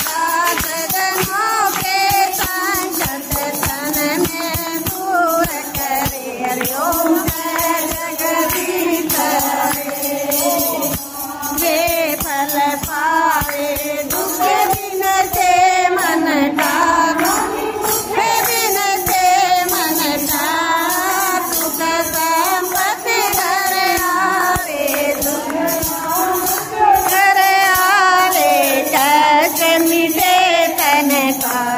Thanks.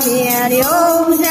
别留下